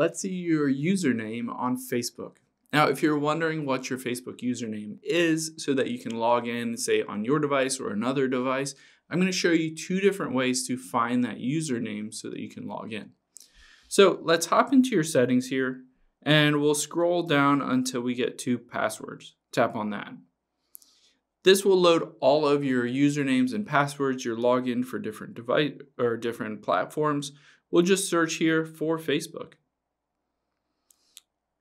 let's see your username on Facebook. Now, if you're wondering what your Facebook username is so that you can log in, say on your device or another device, I'm going to show you two different ways to find that username so that you can log in. So let's hop into your settings here and we'll scroll down until we get to passwords. Tap on that. This will load all of your usernames and passwords, your login for different device or different platforms. We'll just search here for Facebook.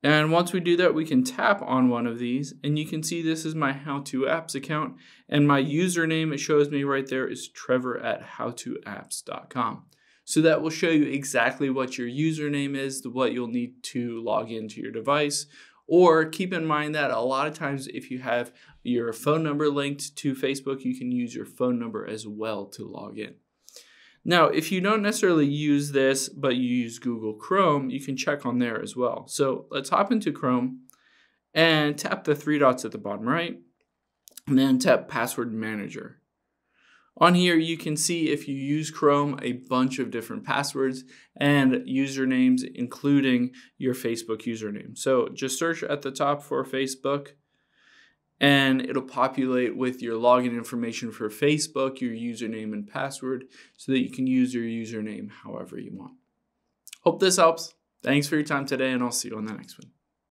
And once we do that, we can tap on one of these and you can see this is my How To Apps account and my username it shows me right there is trevor at howtoapps.com. So that will show you exactly what your username is, what you'll need to log into your device. Or keep in mind that a lot of times if you have your phone number linked to Facebook, you can use your phone number as well to log in. Now, if you don't necessarily use this, but you use Google Chrome, you can check on there as well. So let's hop into Chrome and tap the three dots at the bottom right, and then tap Password Manager. On here, you can see if you use Chrome, a bunch of different passwords and usernames, including your Facebook username. So just search at the top for Facebook and it'll populate with your login information for Facebook, your username and password, so that you can use your username however you want. Hope this helps. Thanks for your time today, and I'll see you on the next one.